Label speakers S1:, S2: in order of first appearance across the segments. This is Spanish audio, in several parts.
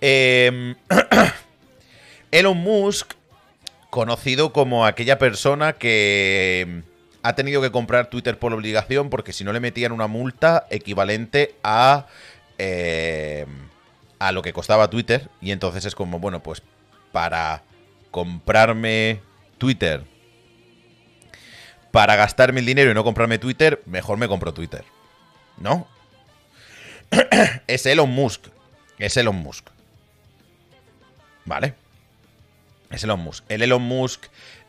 S1: Em, Elon Musk, conocido como aquella persona que em, ha tenido que comprar Twitter por obligación porque si no le metían una multa equivalente a... em, a lo que costaba Twitter. Y entonces es como, bueno, pues para comprarme Twitter, para gastarme el dinero y no comprarme Twitter, mejor me compro Twitter. ¿No? es Elon Musk. Es Elon Musk. ¿Vale? Es Elon Musk. El Elon Musk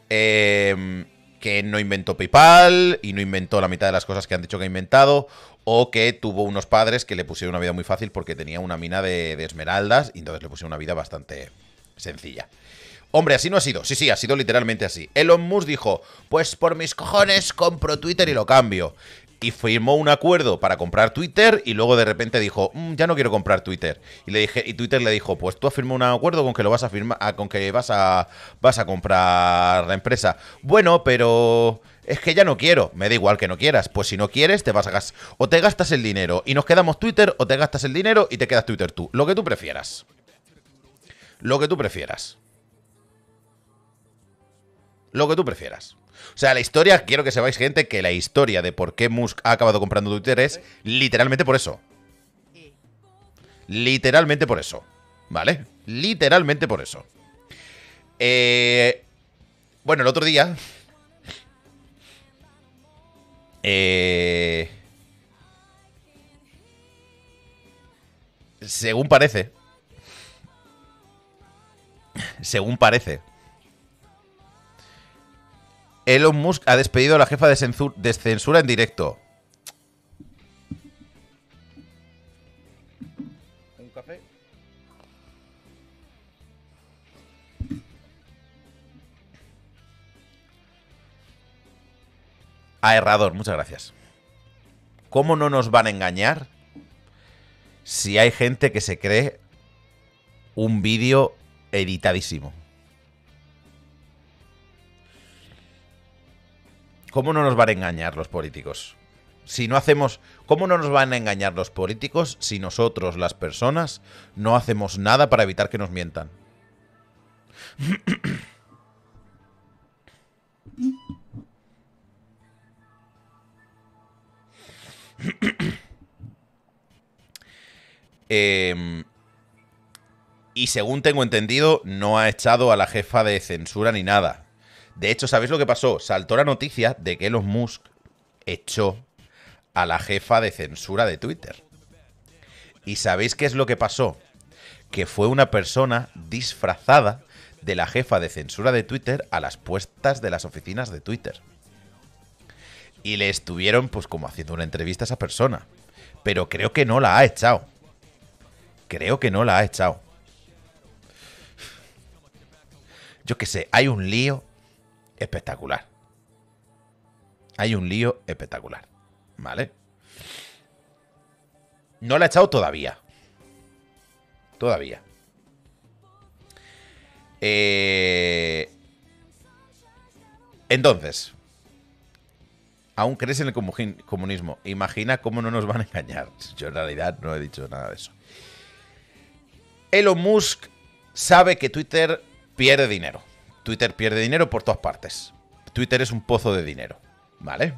S1: eh, que no inventó PayPal y no inventó la mitad de las cosas que han dicho que ha inventado. O que tuvo unos padres que le pusieron una vida muy fácil porque tenía una mina de, de esmeraldas y entonces le pusieron una vida bastante sencilla. Hombre, así no ha sido. Sí, sí, ha sido literalmente así. Elon Musk dijo, pues por mis cojones compro Twitter y lo cambio. Y firmó un acuerdo para comprar Twitter y luego de repente dijo, "Mm, ya no quiero comprar Twitter. Y le dije, y Twitter le dijo, pues tú has firmado un acuerdo con que lo vas a firmar, con que vas a, vas a comprar la empresa. Bueno, pero es que ya no quiero. Me da igual que no quieras. Pues si no quieres, te vas a gastar. O te gastas el dinero y nos quedamos Twitter, o te gastas el dinero y te quedas Twitter tú. Lo que tú prefieras. Lo que tú prefieras. Lo que tú prefieras. O sea, la historia, quiero que sepáis, gente, que la historia de por qué Musk ha acabado comprando Twitter es literalmente por eso. Literalmente por eso. ¿Vale? Literalmente por eso. Eh, bueno, el otro día. Eh, según parece. Según parece. Elon Musk ha despedido a la jefa de, censu- de censura en directo. ¿Un café? A Errador, muchas gracias. ¿Cómo no nos van a engañar si hay gente que se cree un vídeo editadísimo? ¿Cómo no nos van a engañar los políticos? Si no hacemos... ¿Cómo no nos van a engañar los políticos si nosotros, las personas, no hacemos nada para evitar que nos mientan? Em, y según tengo entendido, no ha echado a la jefa de censura ni nada. De hecho, ¿sabéis lo que pasó? Saltó la noticia de que Elon Musk echó a la jefa de censura de Twitter. ¿Y sabéis qué es lo que pasó? Que fue una persona disfrazada de la jefa de censura de Twitter a las puestas de las oficinas de Twitter. Y le estuvieron pues como haciendo una entrevista a esa persona. Pero creo que no la ha echado. Creo que no la ha echado. Yo qué sé, hay un lío espectacular. Hay un lío espectacular. ¿Vale? No la ha echado todavía. Todavía. Eh... Entonces, aún crees en el comu- comunismo. Imagina cómo no nos van a engañar. Yo en realidad no he dicho nada de eso. Elon Musk sabe que Twitter pierde dinero. Twitter pierde dinero por todas partes. Twitter es un pozo de dinero, ¿vale?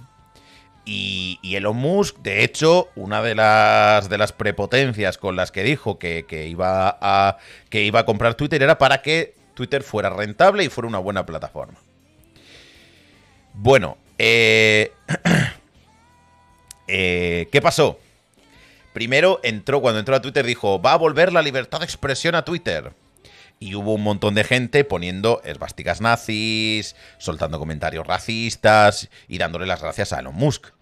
S1: Y, Elon Musk, de hecho, una de las, de las prepotencias con las que dijo que, que iba a, que iba a comprar Twitter era para que Twitter fuera rentable y fuera una buena plataforma. Bueno, eh, eh, ¿qué pasó? Primero entró, cuando entró a Twitter, dijo, va a volver la libertad de expresión a Twitter. Y hubo un montón de gente poniendo esvásticas nazis, soltando comentarios racistas y dándole las gracias a Elon Musk.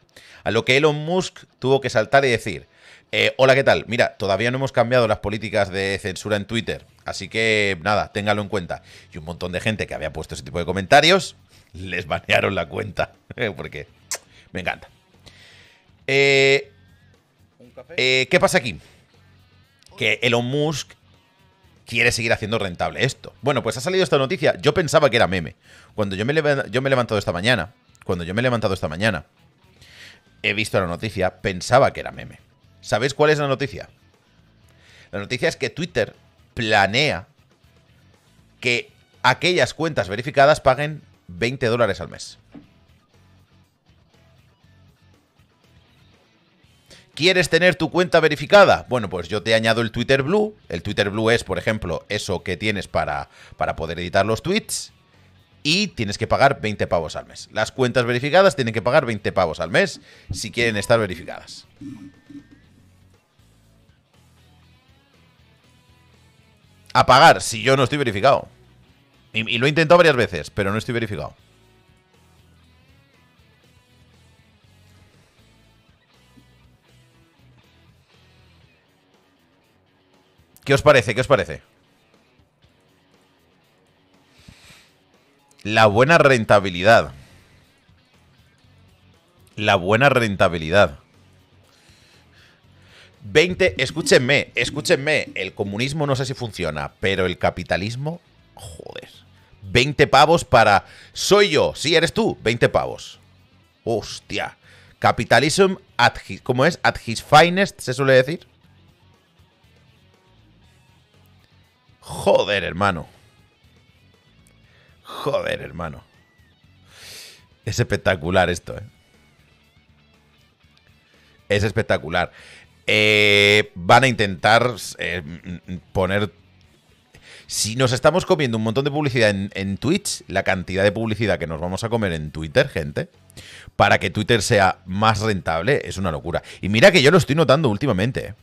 S1: A lo que Elon Musk tuvo que saltar y decir, eh, hola, ¿qué tal? Mira, todavía no hemos cambiado las políticas de censura en Twitter, así que nada, téngalo en cuenta. Y un montón de gente que había puesto ese tipo de comentarios, les banearon la cuenta, porque me encanta. Eh, eh, ¿Qué pasa aquí? Que Elon Musk quiere seguir haciendo rentable esto. Bueno, pues ha salido esta noticia. Yo pensaba que era meme. Cuando yo me, he levantado esta mañana, cuando yo me he levantado esta mañana, he visto la noticia, pensaba que era meme. ¿Sabéis cuál es la noticia? La noticia es que Twitter planea que aquellas cuentas verificadas paguen 20 dólares al mes. ¿Quieres tener tu cuenta verificada? Bueno, pues yo te añado el Twitter Blue. El Twitter Blue es, por ejemplo, eso que tienes para, para poder editar los tweets. Y tienes que pagar 20 pavos al mes. Las cuentas verificadas tienen que pagar 20 pavos al mes si quieren estar verificadas. A pagar si yo no estoy verificado. Y, y lo he intentado varias veces, pero no estoy verificado. ¿Qué os parece? ¿Qué os parece? La buena rentabilidad. La buena rentabilidad. 20, escúchenme, escúchenme, el comunismo no sé si funciona, pero el capitalismo, joder. 20 pavos para... Soy yo, sí, eres tú, 20 pavos. Hostia. Capitalism at his, ¿cómo es? At his finest, se suele decir. Joder, hermano. Joder, hermano. Es espectacular esto, ¿eh? Es espectacular. Eh, van a intentar eh, poner... Si nos estamos comiendo un montón de publicidad en, en, Twitch, la cantidad de publicidad que nos vamos a comer en Twitter, gente, para que Twitter sea más rentable, es una locura. Y mira que yo lo estoy notando últimamente. ¿eh?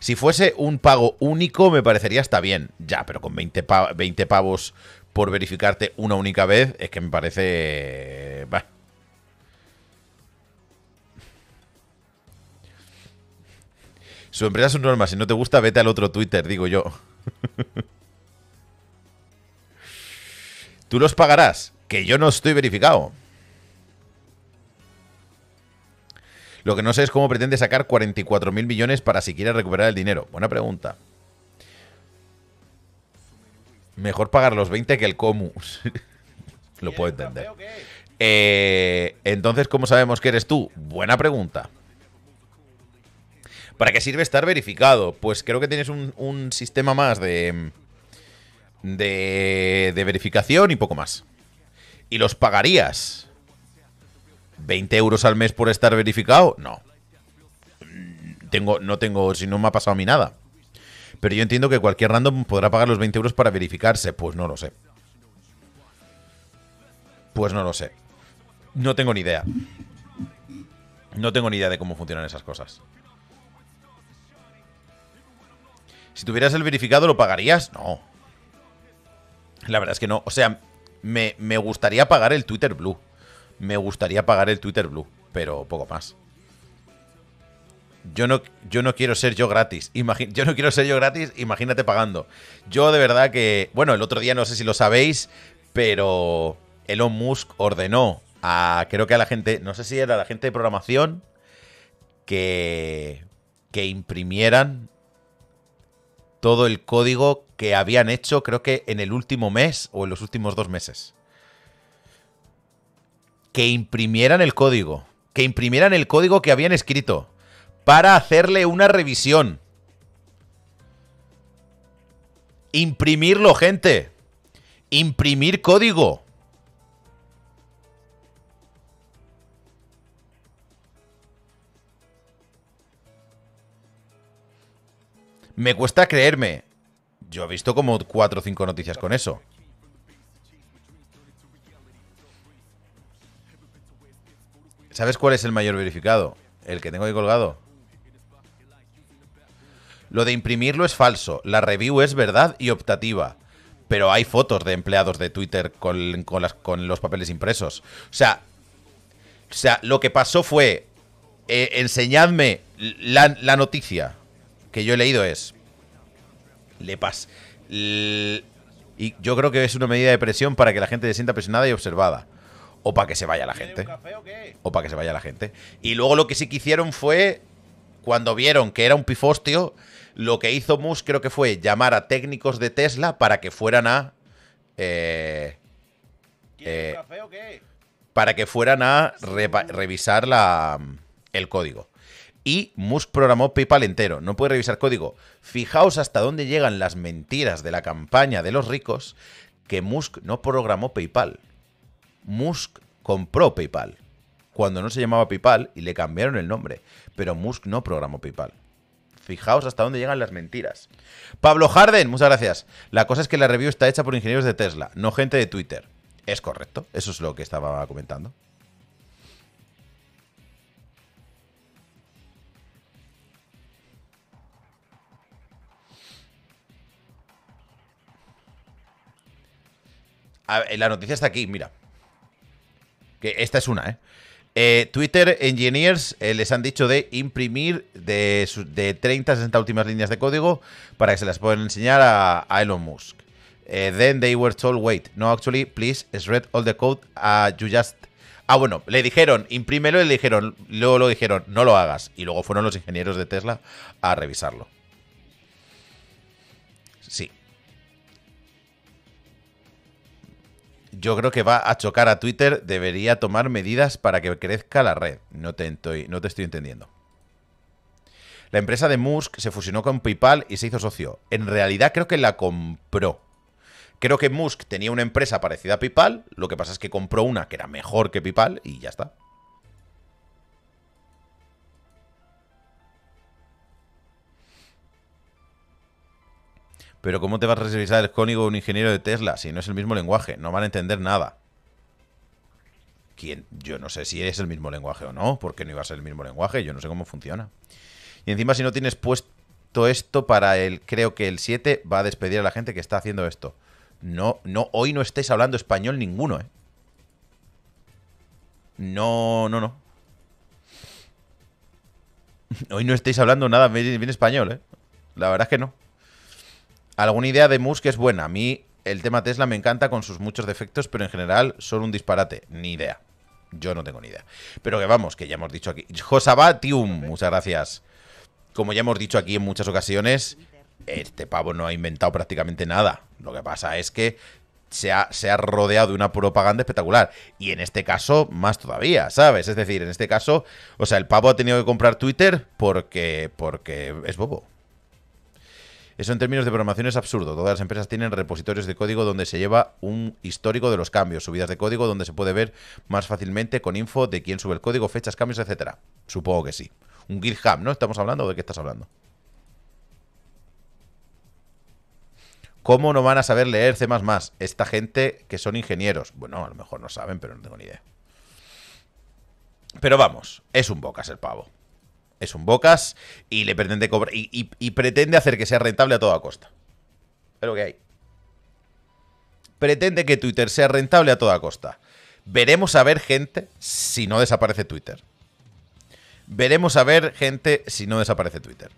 S1: Si fuese un pago único, me parecería hasta bien. Ya, pero con 20, pavos por verificarte una única vez, es que me parece... Bah. Su empresa es un norma. Si no te gusta, vete al otro Twitter, digo yo. Tú los pagarás, que yo no estoy verificado. Lo que no sé es cómo pretende sacar 44.000 millones para siquiera recuperar el dinero. Buena pregunta. Mejor pagar los 20 que el Comus. Lo puedo entender. Eh, entonces, ¿cómo sabemos que eres tú? Buena pregunta. ¿Para qué sirve estar verificado? Pues creo que tienes un, un sistema más de, de, de verificación y poco más. Y los pagarías. ¿20 euros al mes por estar verificado? No. Tengo, no tengo, si no me ha pasado a mí nada. Pero yo entiendo que cualquier random podrá pagar los 20 euros para verificarse. Pues no lo sé. Pues no lo sé. No tengo ni idea. No tengo ni idea de cómo funcionan esas cosas. Si tuvieras el verificado, ¿lo pagarías? No. La verdad es que no. O sea, me, me gustaría pagar el Twitter Blue me gustaría pagar el Twitter Blue, pero poco más. Yo no, yo no quiero ser yo gratis. yo no quiero ser yo gratis, imagínate pagando. Yo de verdad que. Bueno, el otro día no sé si lo sabéis, pero Elon Musk ordenó a. Creo que a la gente. No sé si era la gente de programación. Que. Que imprimieran todo el código que habían hecho, creo que en el último mes o en los últimos dos meses que imprimieran el código. Que imprimieran el código que habían escrito. Para hacerle una revisión. Imprimirlo, gente. Imprimir código. Me cuesta creerme. Yo he visto como cuatro o cinco noticias con eso. ¿Sabes cuál es el mayor verificado? El que tengo ahí colgado. Lo de imprimirlo es falso. La review es verdad y optativa. Pero hay fotos de empleados de Twitter con, los papeles impresos. O sea, o sea, lo que pasó fue... Eh, enseñadme la, la, noticia que yo he leído es... Le pas... y yo creo que es una medida de presión para que la gente se sienta presionada y observada o para que se vaya la gente. O, para que se vaya la gente. Y luego lo que sí que hicieron fue, cuando vieron que era un pifostio, lo que hizo Musk creo que fue llamar a técnicos de Tesla para que fueran a... Eh, eh, para que fueran a revisar la, el código. Y Musk programó PayPal entero. No puede revisar código. Fijaos hasta dónde llegan las mentiras de la campaña de los ricos que Musk no programó PayPal. Musk compró PayPal cuando no se llamaba PayPal y le cambiaron el nombre. Pero Musk no programó PayPal. Fijaos hasta dónde llegan las mentiras. Pablo Harden, muchas gracias. La cosa es que la review está hecha por ingenieros de Tesla, no gente de Twitter. Es correcto, eso es lo que estaba comentando. la noticia está aquí, mira. Que esta es una, ¿eh? Eh, Twitter Engineers eh, les han dicho de imprimir de, de, 30 a 60 últimas líneas de código para que se las puedan enseñar a, Elon Musk. Eh, then they were told, wait, no, actually, please, read all the code. Uh, you just. Ah, bueno, le dijeron, imprímelo y le dijeron, luego lo dijeron, no lo hagas. Y luego fueron los ingenieros de Tesla a revisarlo. Yo creo que va a chocar a Twitter, debería tomar medidas para que crezca la red. No te, estoy, no te estoy entendiendo. La empresa de Musk se fusionó con PayPal y se hizo socio. En realidad creo que la compró. Creo que Musk tenía una empresa parecida a PayPal, lo que pasa es que compró una que era mejor que PayPal y ya está. Pero ¿cómo te vas a revisar el código de un ingeniero de Tesla si no es el mismo lenguaje? No van a entender nada. ¿Quién? Yo no sé si es el mismo lenguaje o no, porque no iba a ser el mismo lenguaje, yo no sé cómo funciona. Y encima si no tienes puesto esto para el, creo que el 7 va a despedir a la gente que está haciendo esto. No, no, hoy no estáis hablando español ninguno, ¿eh? No, no, no. Hoy no estáis hablando nada bien español, ¿eh? La verdad es que no. Alguna idea de Musk es buena. A mí el tema Tesla me encanta con sus muchos defectos, pero en general son un disparate. Ni idea. Yo no tengo ni idea. Pero que vamos, que ya hemos dicho aquí. Josabatium, muchas gracias. Como ya hemos dicho aquí en muchas ocasiones, este pavo no ha inventado prácticamente nada. Lo que pasa es que se ha, se ha, rodeado de una propaganda espectacular. Y en este caso, más todavía, ¿sabes? Es decir, en este caso, o sea, el pavo ha tenido que comprar Twitter porque, porque es bobo. Eso en términos de programación es absurdo. Todas las empresas tienen repositorios de código donde se lleva un histórico de los cambios, subidas de código donde se puede ver más fácilmente con info de quién sube el código, fechas, cambios, etcétera. Supongo que sí. Un GitHub, ¿no? ¿Estamos hablando? ¿De qué estás hablando? ¿Cómo no van a saber leer C++? Esta gente que son ingenieros. Bueno, a lo mejor no saben, pero no tengo ni idea. Pero vamos, es un bocas el pavo es un bocas y le pretende cobrar y, pretende hacer que sea rentable a toda costa. Es lo que hay. Pretende que Twitter sea rentable a toda costa. Veremos a ver gente si no desaparece Twitter. Veremos a ver gente si no desaparece Twitter.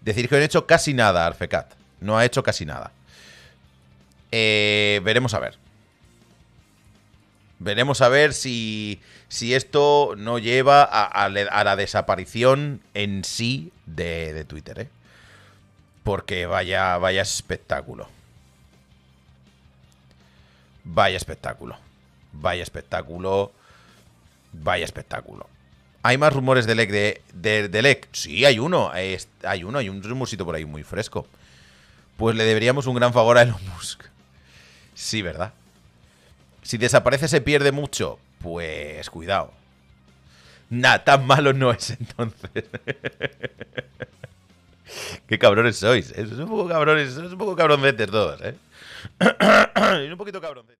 S1: Decir que no ha hecho casi nada, Arfecat. No ha hecho casi nada. Eh, veremos a ver. Veremos a ver si, si esto no lleva a, la desaparición en sí de, Twitter, ¿eh? Porque vaya, vaya espectáculo. Vaya espectáculo. Vaya espectáculo. Vaya espectáculo. ¿Hay más rumores de LEC de, de, LEC? Sí, hay uno. Hay uno, hay un rumorcito por ahí muy fresco. Pues le deberíamos un gran favor a Elon Musk. Sí, ¿verdad? Si desaparece se pierde mucho. Pues cuidado. Nada, tan malo no es entonces. Qué cabrones sois. ¿eh? Sois un poco cabrones, sois un poco cabroncetes todos, ¿eh? un poquito cabroncetes.